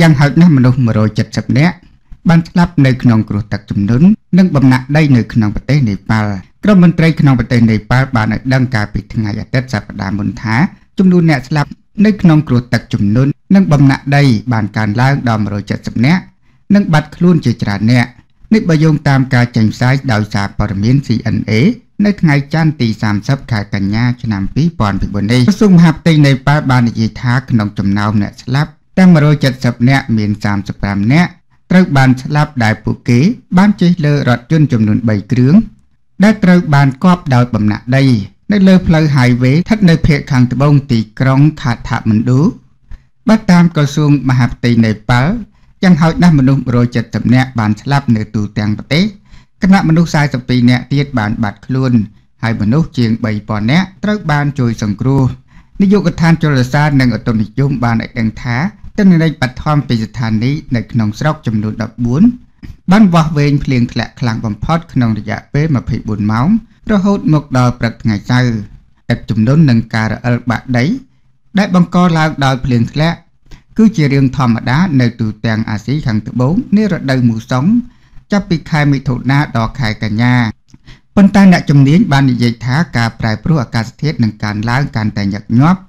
យ៉ាងហោចណាស់មនុស្ស170នាក់បានស្លាប់នៅក្នុងគ្រោះទឹកជំនន់និងបំណាក់ដីនៅក្នុងប្រទេសនេប៉ាល់ក្រុមមន្ត្រីក្នុងប្រទេសនេប៉ាល់បានឲ្យដឹងកាលពីថ្ងៃអាទិត្យសប្តាហ៍មុនថាចំនួនអ្នកស្លាប់នៅក្នុងគ្រោះទឹកជំនន់និងបំណាក់ដីបានកើនឡើងដល់170នាក់និងបាត់ខ្លួនជាច្រើនអ្នកនេះបើយោងតាមការចេញផ្សាយដោយសារព័ត៌មាន CNA នៅថ្ងៃច័ន្ទទី30ខែកញ្ញាឆ្នាំ2024នេះក្រសួងមហាផ្ទៃនៃប៉ាល់បាននិយាយថាក្នុងចំណោមអ្នកស្លាប់ ទាំង170នាក់មាន35នាក់ត្រូវបានស្លាប់ដែលពួកគេបានជិះលើរថយន្តចំនួន3គ្រឿងដែលត្រូវបានគប់ដោយបំណាក់ដី នៅលើផ្លូវ highway ស្ថិតនៅភាគខាងត្បូងទីក្រុងខាថាមណ្ឌូបើតាមក្រសួងមហាផ្ទៃនេប៉ាល់យ៉ាងហោចណាស់មនុស្ស170នាក់បានស្លាប់នៅទូទាំងប្រទេសគណៈមនុស្ស42នាក់ទៀតបានបាត់ខ្លួន ហើយមនុស្សជាង3000នាក់ត្រូវបានជួយសង្គ្រោះនាយកដ្ឋានជលសាស្ត្រនិងឧតុនិយមបានឲ្យដឹងថា ទិន្នន័យបឋមពីស្ថានីយ៍នៅក្នុងស្រុកចំនួន14បានវាស់វែងភ្លៀងធ្លាក់ខ្លាំងបំផុតក្នុងរយៈពេល24ម៉ោងរហូតមកដល់ព្រឹកថ្ងៃសៅរ៍ទឹកជំនន់និងការរអិលបាក់ដីដែលបង្កឡើងដោយភ្លៀងធ្លាក់គឺជារឿងធម្មតានៅទូទាំងអាស៊ីខាងត្បូងនារដូវមូសុងចាប់ពីខែមិថុនាដល់ខែកញ្ញាប៉ុន្តែអ្នកជំនាញបាននិយាយថាការប្រែប្រួលអាកាសធាតុនឹងកើនឡើងកាន់តែញឹកញាប់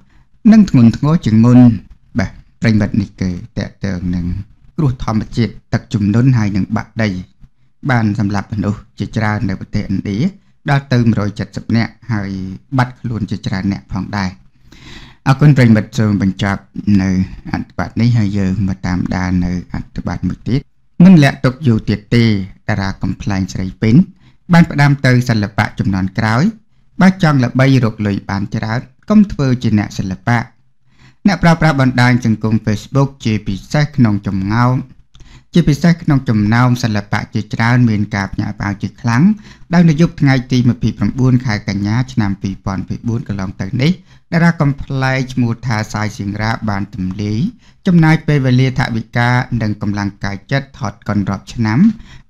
និងធ្ងន់ធ្ងរជាងមុន បាទប្រិមិត្តនេះគឺតកតើងនឹងគ្រោះធម្មជាតិទឹកជំនន់ហើយនឹងបាក់ដី បានសម្លាប់មនុស្សជាច្រើននៅប្រទេសឥណ្ឌាដល់ទៅ170នាក់ហើយបាត់ខ្លួនជាច្រើនអ្នកផងដែរអរគុណប្រិមិត្តសូមបញ្ចប់នៅអត្ថបទនេះហើយយើងមកតាមដាននៅអត្ថបទមួយទៀតមិនលាក់ទុកយូរទៀតទេតារាកំ pl ែងស្រីពេញបានផ្ដាំទៅសិល្បៈចំនួនក្រោយបើចង់ល្បីរកលុយបានច្រើនកុំធ្វើជាអ្នកសិល្បៈ អ្នកប្រើប្រាស់បណ្ដាញសង្គម Facebook ជាពិសេសក្នុងចម្ងោមជាពិសេសក្នុងចំណោមសិល្បៈជាច្រើនមានការផ្ញើផ្អើលជាខ្លាំងដោយនៅយប់ថ្ងៃទី29ខែកញ្ញាឆ្នាំ2024កន្លងទៅនេះតារាកំ pl ែងឈ្មោះថាសាយសៀងរ៉ាបានទម្លាយចំណាយពេលវេលាថវិកានិងកម្លាំងកាយចិត្តថត់កុនរាប់ឆ្នាំ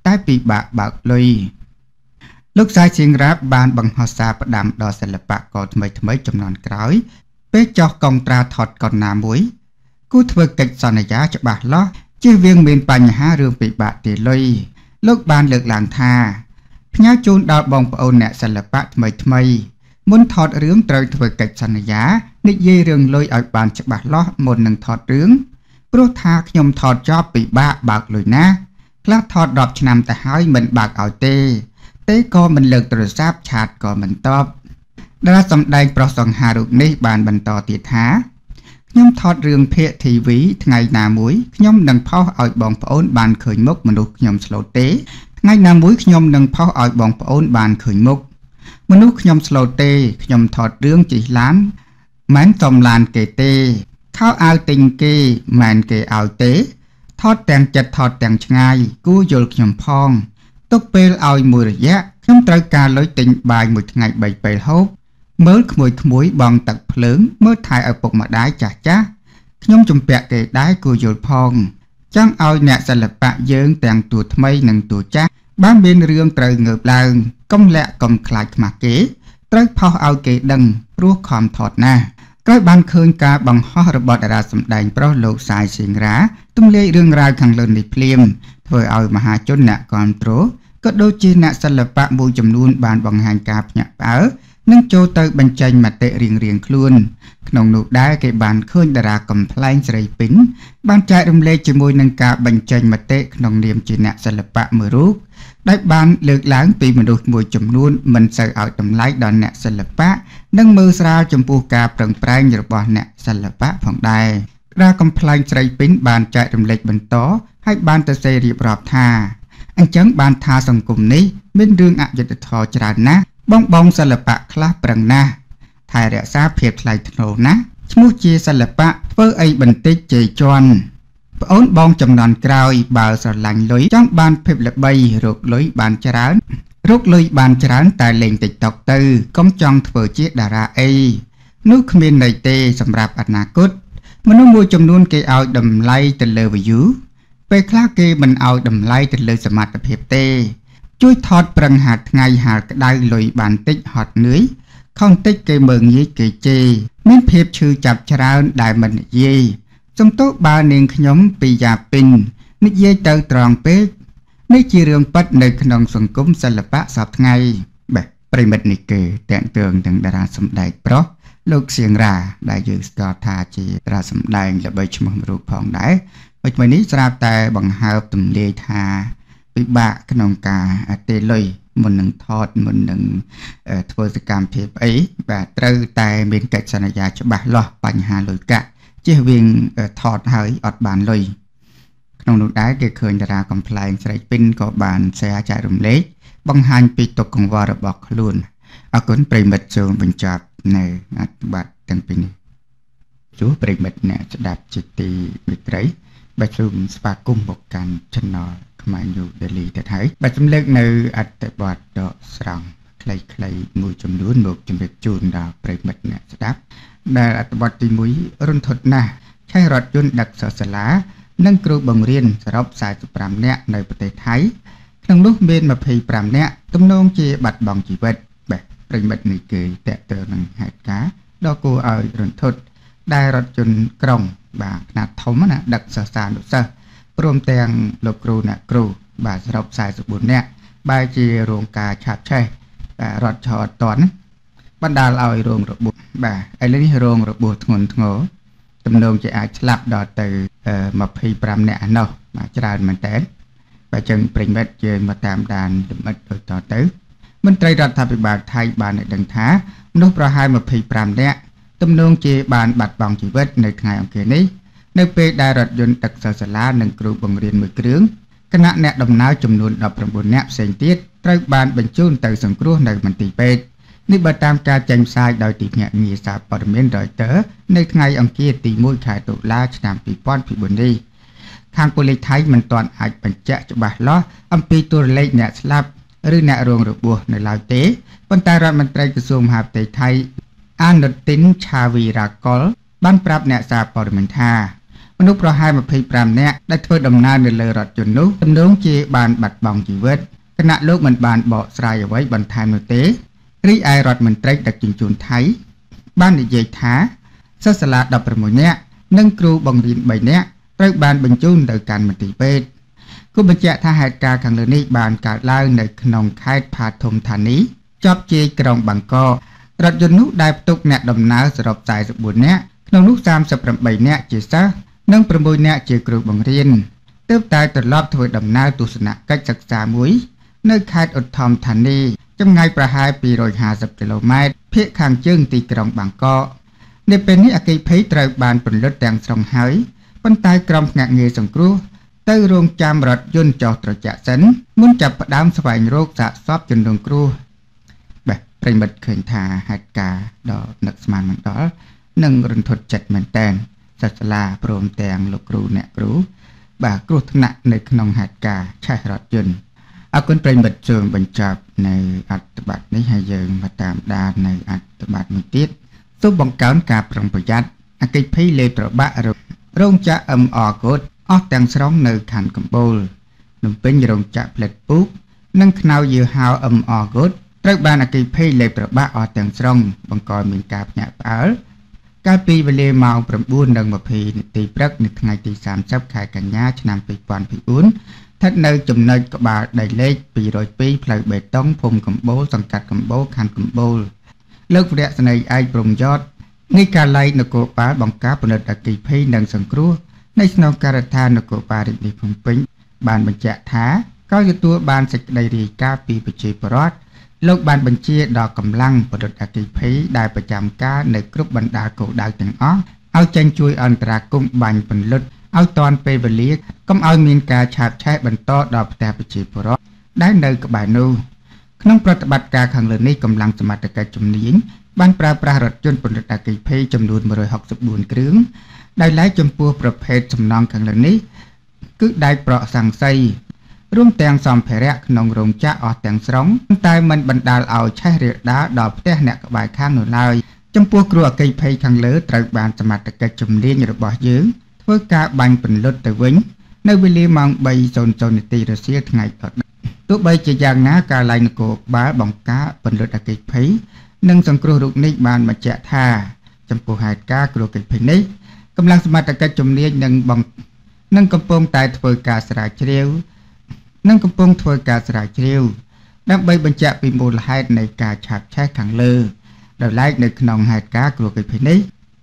តែពិបាកបើកលុយលោកសាយសៀងរ៉ាបានបង្ហោះសារផ្ដាំដល់សិល្បករថ្មីថ្មីចំនួនក្រោយ ពេលចោះកងត្រាថត់កុនណាមួយគូធ្វើកិច្ចសន្យាច្បាស់លាស់ជៀសវាងមានបញ្ហារឿងពិបាកទាលុយលោកបានលើកឡើងថាផ្ញើជូនដល់បងប្អូនអ្នកសិល្បៈថ្មីថ្មីមុនថតរឿងត្រូវធ្វើកិច្ចសន្យានិយាយរឿងលុយឲ្យបានច្បាស់លាស់មុននឹងថតរឿងព្រោះថាខ្ញុំថតចប់ពិបាកបើកលុយណាខ្លះថត10ឆ្នាំទៅហើយមិនបើកឲ្យទេ ទេក៏មិនលើកទូរស័ព្ទឆាតក៏មិនតប តារាសម្ដែងប្រុសសង្ហារូបនេះបានបន្តទៀតថាខ្ញុំថតរឿងភាគ TV ថ្ងៃណាមួយខ្ញុំនឹងផុសឲ្យបងប្អូនបានឃើញមុខមនុស្សខ្ញុំស្លូតទេថ្ងៃណាមួយខ្ញុំនឹងផុសឲ្យបងប្អូនបានឃើញមុខមនុស្សខ្ញុំស្លូតទេខ្ញុំថតរឿងជិះឡានមិនតំឡានគេទេខោអាវទិញគេមិនគេឲ្យទេថតទាំងចិត្តថតទាំងឆ្ងាយគូយល់ខ្ញុំផងទុកពេលឲ្យមួយរយៈខ្ញុំត្រូវការលុយទិញបាយមួយថ្ងៃ3ពេលហូប មើលក្មួយក្មួយបងទឹកភ្លើង មើលថែឪពុកម្ដាយចាស់ចាស់ខ្ញុំជំពាក់គេដែរគួរយល់ផង ចង់ឲ្យអ្នកសិល្បៈយើងទាំងតួថ្មីនិងតួចាស់បានមានរឿងត្រូវងើបឡើងកុំលាក់កុំខ្លាចខ្មាស់គេ ត្រូវផុសឲ្យគេដឹងព្រោះខំថតណាស់ក្រោយបានឃើញការបង្ហោះរបស់តារាសម្ដែងប្រុសលោកសាយសៀងរ៉ាទម្លាយរឿងរ៉ាវខាងលើនេះភ្លាមធ្វើឲ្យមហាជនអ្នកគ្រប់គ្រងក៏ដូចជាអ្នកសិល្បៈមួយចំនួនបានបង្ហាញការភ្ញាក់ផ្អើល និងចូលទៅបញ្ចេញមតិរៀងៗខ្លួន ក្នុងនោះដែរគេបានឃើញតារាកំ pl ែងស្រីពីនបានចែករំលែកជាមួយនឹងការបញ្ចេញមតិក្នុងនាមជាអ្នកសិល្បៈមួយរូបដែលបានលើកឡើងពីមនុស្សមួយចំនួនមិនសូវឲ្យតម្លៃដល់អ្នកសិល្បៈនិងមើលស្រាលចំពោះការប្រឹងប្រែងរបស់អ្នកសិល្បៈផងដែរតារាកំ pl ែងស្រីពីនបានចែករំលែកបន្តហើយបានទៅសេរៀបរាប់ថាអញ្ចឹងបានថាសង្គមនេះមានរឿងអយុត្តិធម៌ច្រើនណាស់ បងបងសិល្បៈខ្លះប្រឹងណាស់ថែរក្សាភាពថ្លៃថ្នូរណាស់ឈ្មោះជាសិល្បៈធ្វើអីបន្តិចជ័យជន់ប្អូនបងចំនួនក្រោយបើស្រឡាញ់លុយចង់បានភាពល្បីរកលុយបានច្រើនរកលុយបានច្រើនតែលេង TikTok ទៅកុំចង់ធ្វើជាតារាអីនោះគ្មានន័យទេសម្រាប់អនាគតមនុស្សមួយចំនួនគេឲ្យតម្លៃទៅលើ view ពេលខ្លះគេមិនឲ្យតម្លៃទៅលើសមត្ថភាពទេ ជួយថតប្រឹងហាត់ថ្ងៃហាលក្តៅលុយបានតិចហត់នឿយខំតិចគេមើងងាយគេជេរមានភាពឈឺចាប់ច្រើនដែលមិននិយាយសំទោសបើនាងខ្ញុំពីយ៉ាពីងនិយាយទៅត្រង់ពេកនេះជារឿងប៉ັດនៅក្នុងសង្គមសិល្បៈសពថ្ងៃបេះប្រិមិត្តនេះគេតាក់ទងទាំងតារាសម្ដែងប្រុសលោកសៀងរ៉ាដែលយើងស្គាល់ថាជាតារាសម្ដែងល្បីឈ្មោះរូបផងដែរដូចមួយនេះស្រាប់តែបង្ហើបទម្លាយថា ពិបាកក្នុងការទេលុយមុននឹងថតមុននឹងធ្វើសកម្មភាពអីបាទត្រូវតែមានកិច្ចសន្យាច្បាស់លាស់បញ្ហាលុយកាក់ជិះវៀងថតហើយអត់បានលុយក្នុងនោះដែរគេឃើញតារាកំ pl ែងស្រីពិនក៏បានសារចែករំលែកបង្ហាញពីទុកកង្វល់របស់ខ្លួនអរគុណប្រិមិត្តចូលបញ្ចប់នៅអត្ថបទទាំងពីរនេះជួបប្រិមិត្តអ្នកស្ដាប់ជាទីមេត្រីបាទសូមស្វាគមន៍មកកាន់ Channel ខ្មែរ New Daily ទៅហើយបាទជំលើកនៅអត្ថបទដកស្រង់ខ្លីៗមួយចំនួនមកជម្រាបជូនដល់ប្រិមិត្តអ្នកស្ដាប់ដែលអត្ថបទទី1រន្ធត់ណាស់ឆេះរថយន្តដឹកសិស្សសាលា និងគ្រូបង្រៀនសរុប45នាក់នៅប្រទេសថៃក្នុងនោះមាន25នាក់ទំនងជាបាត់បង់ជីវិតបាទប្រិមិត្តនេះគេតេតទៅនឹងហេតុការណ៍ដ៏គួរឲ្យរន្ធត់ដែលរថយន្តក្រុងបាទຂະຫນាត់ធំណាដឹកសិស្សានុសិស្ស ព្រមទាំងលោកគ្រូអ្នកគ្រូបាទសរុប44នាក់បែរជារោងការឆាប់ឆេះបាទរត់ឆោតតន់បណ្ដាលឲ្យរោងរបួសបាទឥឡូវនេះរោងរបួសធ្ងន់ធ្ងរទំនងជាអាចស្លាប់ដល់ទៅ25នាក់នោះបាទច្រើនមែនតើបើចឹងប្រិមិត្តយើងមកតាមដានលម្អិតដូចតទៅមន្ត្រីរដ្ឋាភិបាលថៃបានឲ្យដឹងថាមនុស្សប្រហែល25នាក់ទំនងជាបានបាត់បង់ជីវិតនៅថ្ងៃអង្គារនេះ នៅពេលដែលរថយន្តដឹកសិស្សសាលានិងគ្រូបង្រៀនមួយគ្រឿងគណៈអ្នកដំណើរចំនួន19នាក់ផ្សេងទៀតត្រូវបានបញ្ជូនទៅសង្គ្រោះនៅមន្ទីរពេទ្យនេះបើតាមការចេញផ្សាយដោយទីភ្នាក់ងារសារព័ត៌មាន Reuters នៅថ្ងៃអង្គារទី1ខែតុលាឆ្នាំ2024នេះខាងប៉ូលីសថៃមិនទាន់អាចបញ្ជាក់ច្បាស់លាស់អំពីតួលេខអ្នកស្លាប់ឬអ្នករងរបួសនៅឡើយទេប៉ុន្តែរដ្ឋមន្ត្រីក្រសួងមហាផ្ទៃថៃអានុទីនឆាវីរ៉ាកុលបានប្រាប់អ្នកសារព័ត៌មានថា មនុស្សប្រហែល25នាក់ដែលធ្វើដំណើរនៅលើរថយន្តនោះទំនងជាបានបាត់បង់ជីវិតគណៈលោកមិនបានបកស្រាយអ្វីបន្ថែមនោះទេរីឯរដ្ឋមន្ត្រីដឹកជញ្ជូនថៃ បាននិយាយថាសិស្សសាលា16នាក់និងគ្រូបង្រៀន3នាក់ត្រូវបានបញ្ជូនទៅកាន់មន្ទីរពេទ្យគូបញ្ជាក់ថាហេតុការណ៍ខាងលើនេះបានកើតឡើងនៅក្នុងខេត្តផាធំធានីជាប់ជាយក្រុងបាងកករថយន្តនោះដែលផ្ទុកអ្នកដំណើរសរុប44នាក់ក្នុងនោះ38នាក់ជាសិស្ស និង6នាក់ជាគ្រូបង្រៀនទើបតែត្រឡប់ធ្វើដំណើរទស្សនកិច្ចសិក្សាមួយ នៅខេត្តឧត្តមធានីចម្ងាយប្រហែល250គីឡូម៉ែត្រភាគខាងជើងទីក្រុងបាងកកនៅពេលនេះអគិភ័យត្រូវបានពន្លត់ទាំងស្រុងហើយប៉ុន្តែក្រុមភ្នាក់ងារសង្គ្រោះទៅរងចាំរថយន្តចោះត្រជាក់សិនមុនចាប់ផ្ដើមស្វែងរកសាកសពជនរងគ្រោះបាទប្រិមិត្តឃើញថាហេតុការណ៍ដ៏នឹកស្មានមិនដល់និងរន្ធត់ចិត្តមែនតែន សិស្សសាលាព្រមទាំងលោកគ្រូអ្នកគ្រូបាទគ្រោះថ្នាក់នៅក្នុងហេតុការណ៍ឆេះរថយន្តអរគុណប្រិមិត្តជើងបញ្ចប់នៅអត្ថបទនេះហើយយើងមកតាមដាននៅអត្ថបទមួយទៀតសូមបង្កើនការប្រុងប្រយ័ត្នអកិច្ចភ័យលេបត្របាក់រោងចក្រ MR Good អស់ទាំងស្រុងនៅខណ្ឌកំពូលនំពេញរោងចក្រផ្លិតពូកនិងខ្នៅយឺហៅ MR Good ត្រូវបានអគិភ័យលេបត្របាក់អស់ទាំងស្រុងបង្កមានការភ្ញាក់ផ្អើល កាលពីវេលាម៉ោង9:20នាទីព្រឹក នៅថ្ងៃទី30ខែកញ្ញាឆ្នាំ2024ស្ថិតនៅចំណុចក្បាលដីលេខ202ផ្លូវបេតុងភូមិកំបូលសង្កាត់កំបូលខណ្ឌកំបូលលោកវរៈស្នេហ៍ឯកព្រំយត់នៃការឡៃនគរបាលបង្ការផលិតអគិភ័យនិងសង្គ្រោះនៃស្នងការដ្ឋាននគរបាលរាជធានីភ្នំពេញបានបញ្ជាក់ថាក៏ទទួលបានសេចក្តីរាយការណ៍ពីប្រជាពលរដ្ឋ លោកបានបញ្ជាដល់កម្លាំងផលិតអគិភ័យដែលប្រចាំការនៅគ្រប់បណ្ដាគោលដៅទាំងអស់ឲ្យចេញជួយអន្តរាគមន៍បាញ់ពន្លត់ឲ្យតាន់ពេលវេលាកុំឲ្យមានការឆាបឆេះបន្តដល់ផ្ទះប្រជាពលរដ្ឋដែលនៅក្បែរនោះក្នុងប្រតិបត្តិការខាងលើនេះកម្លាំងសមត្ថកិច្ចជំនាញបានប្រើប្រាស់រថយន្តពន្លត់អគ្គិភ័យចំនួន164គ្រឿងដោយឡែកចំពោះប្រភេទសំណង់ខាងលើនេះគឺដែកប្រក់សង្ស័យ រួមទាំងសម្ភារៈក្នុងរោងចក្រអស់ទាំងស្រុងតែមិនបណ្ដាលឲ្យឆេះរាលដាលដល់ផ្ទះអ្នកក្បែរខាងនោះឡើយចំពោះគ្រោះអគ្គិភ័យខាងលើត្រូវបានសមត្ថកិច្ចជំនាញរបស់យើងធ្វើការបាញ់ពន្លត់ទៅវិញនៅវេលាម៉ោង3:00នាទីរសៀលថ្ងៃដដែលទោះបីជាយ៉ាងណាការឡើងនគរបាលបង្ការពន្លត់អគ្គិភ័យនិងសង្គ្រោះរូបនេះបានបញ្ជាក់ថា ចំពោះហេតុការណ៍គ្រោះកិច្ចភ័យនេះកម្លាំងសមត្ថកិច្ចជំនាញនិងបង្និងកំពុងតែធ្វើការស្រាវជ្រាវ និងកំពុងធ្វើការស្រាវជ្រាវ ដើម្បីបញ្ជាក់ពីមូលហេតុនៃការឆាបឆេះខាងលើដោយឡែកនៅក្នុងហេតុការណ៍គ្រោះកិច្ចភ័យនេះ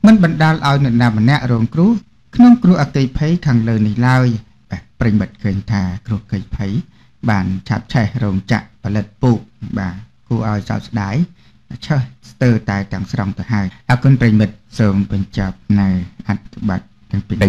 មិនបណ្ដាលឲ្យនរណាម្នាក់រងគ្រោះក្នុងគ្រោះអគ្គិភ័យខាងលើនេះឡើយបាទប្រិមិត្តឃើញថាគ្រោះកិច្ចភ័យបានឆាបឆេះរោងចក្រផលិតពូកបាទគួរឲ្យសោកស្ដាយឆើស្ទើរតែទាំងស្រុងទៅហើយអរគុណប្រិមិត្តសូមបញ្ចប់នៅអត្ថបទទាំងពីរ